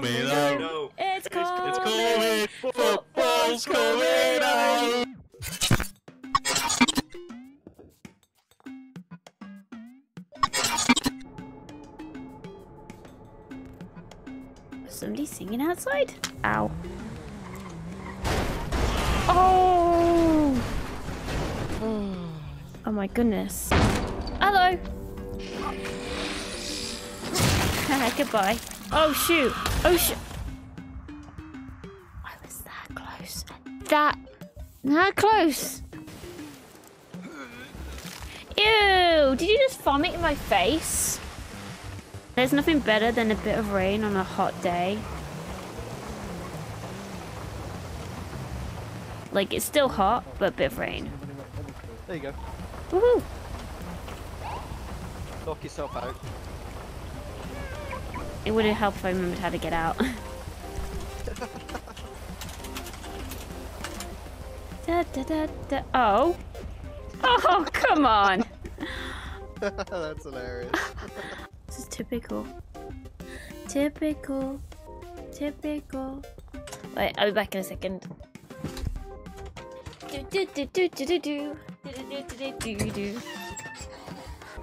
coming out. No. It's coming. It's coming. Football's coming out. Somebody singing outside? Ow. Oh! Oh my goodness. Hello! Goodbye. Oh shoot! Oh shoot! I was that close. That... That close! Ew! Did you just vomit in my face? There's nothing better than a bit of rain on a hot day. Like, it's still hot, but a bit of rain. There you go. Woohoo! Knock yourself out. It would have helped if I remembered how to get out. da, da, da, da. Oh. Oh, come on. That's hilarious. This is typical. Typical. Typical. Wait, I'll be back in a second.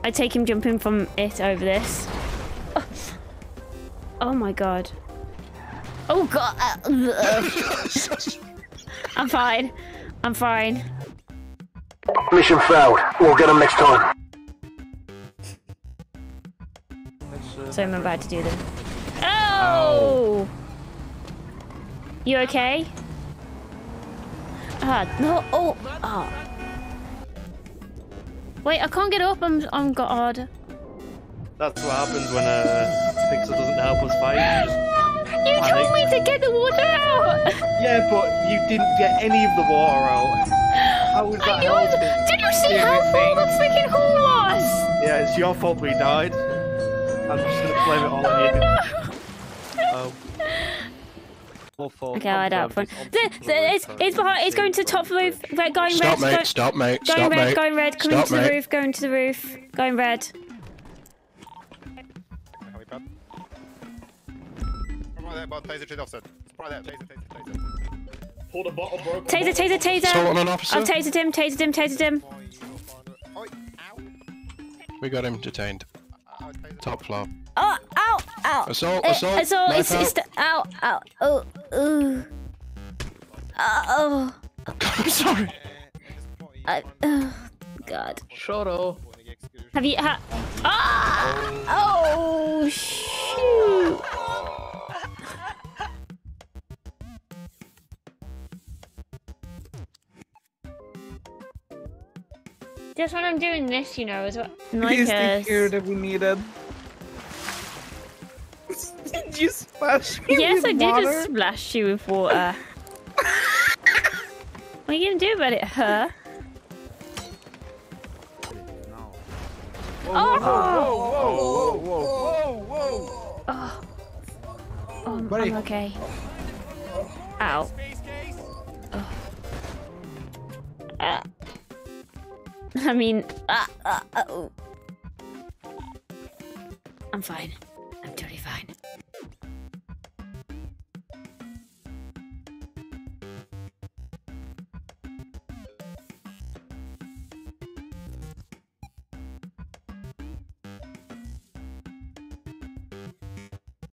I take him jumping from it over this. Oh, my god. Oh god. I'm fine. I'm fine. Mission failed. We'll get them next time. So I'm about to do them. Oh! You okay? Ah, no. Oh, ah. Wait, I can't get up. I'm, I'm God. That's what happens when uh, Pixel doesn't help us fight. You You Panic. told me to get the water out. Yeah, but you didn't get any of the water out. How was I that knew. it? Did you see how full the freaking hole was? Yeah, it's your fault we died. I'm just gonna blame it all on you. Um, all for Okay, I doubt front. confirmed The, it's the, it's, it's behind. It's going to the top roof. Red, going Stop, red. mate. Stop, mate. Going Stop, red. mate. Going red. Coming Stop, to the mate. roof. Going to the roof. Going red. Right there, bud. Taser trade offset. It's right there. Taser, taser, taser. Pull the bottle, bro. Taser, taser, taser. Assault on an officer. I've tasered him. Tasered him. Tasered him. Why you not find it? Oi, ow. We got him detained. Top floor. Oh, ow, ow. Assault, Uh, assault. assault. knife It's, it's the, ow, ow. Oh, ooh. Oh, I'm sorry. I, oh, God. Shut up. Have you ha? Ah! Oh, shoot. Just when I'm doing this, you know, as well. Like Here's the us. cure that we needed. Did you splash me Yes, with I did just splash you with water. what are you gonna do about it, huh? Oh! Whoa, whoa, whoa. Oh, oh Buddy. I'm okay. Ow. Oh. Ah. I mean, uh, uh, uh, oh. I'm fine. I'm totally fine.